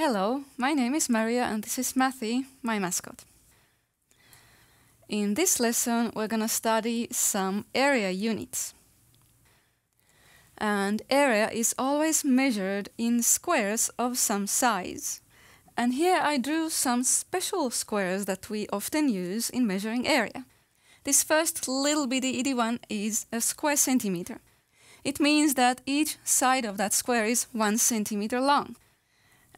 Hello, my name is Maria and this is Mathy, my mascot. In this lesson, we're going to study some area units. And area is always measured in squares of some size. And here I drew some special squares that we often use in measuring area. This first little bitty itty one is a square centimeter. It means that each side of that square is one centimeter long.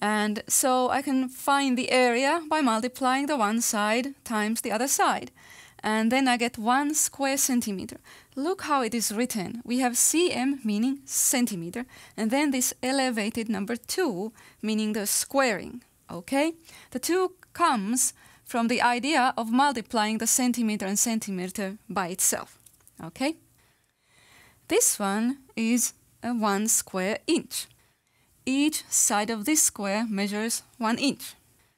And so I can find the area by multiplying the one side times the other side. And then I get one square centimeter. Look how it is written. We have cm meaning centimeter, and then this elevated number 2 meaning the squaring. Okay? The 2 comes from the idea of multiplying the centimeter and centimeter by itself. Okay? This one is a 1 square inch each side of this square measures one inch.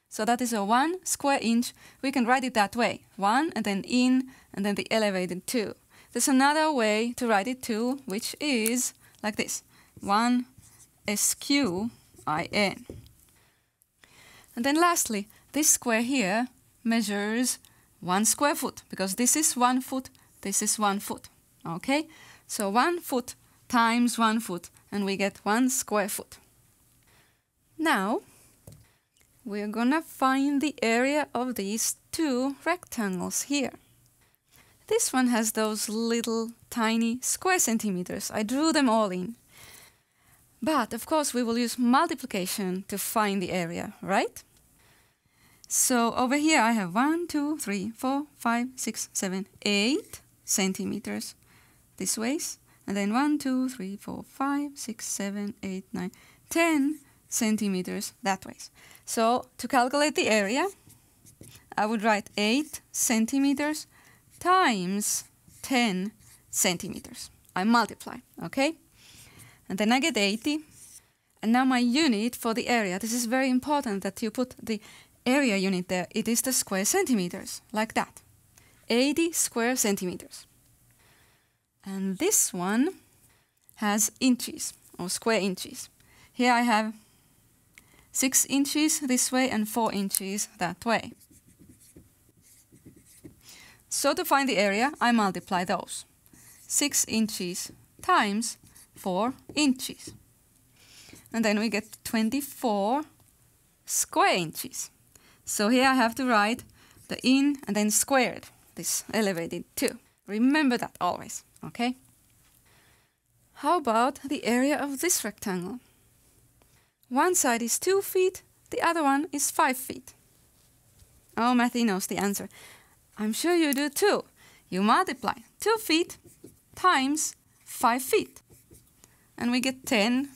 So that is a one square inch. We can write it that way. One and then in and then the elevated two. There's another way to write it too, which is like this. One S-Q-I-N. And then lastly, this square here measures one square foot because this is one foot, this is one foot. Okay? So one foot times one foot and we get one square foot. Now, we're gonna find the area of these two rectangles here. This one has those little tiny square centimeters. I drew them all in. But of course we will use multiplication to find the area, right? So over here I have 1, 2, 3, 4, 5, 6, 7, 8 centimeters this ways. And then 1, 2, 3, 4, 5, 6, 7, 8, 9, 10 centimeters that way. So to calculate the area, I would write 8 centimeters times 10 centimeters. I multiply, okay? And then I get 80. And now my unit for the area, this is very important that you put the area unit there. It is the square centimeters, like that. 80 square centimeters. And this one has inches, or square inches. Here I have 6 inches this way and 4 inches that way. So to find the area, I multiply those. 6 inches times 4 inches. And then we get 24 square inches. So here I have to write the in and then squared, this elevated 2. Remember that always, okay? How about the area of this rectangle? One side is 2 feet, the other one is 5 feet. Oh, Mathy knows the answer. I'm sure you do too. You multiply 2 feet times 5 feet. And we get 10,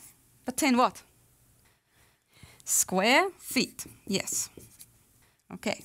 but 10 what? Square feet, yes. Okay.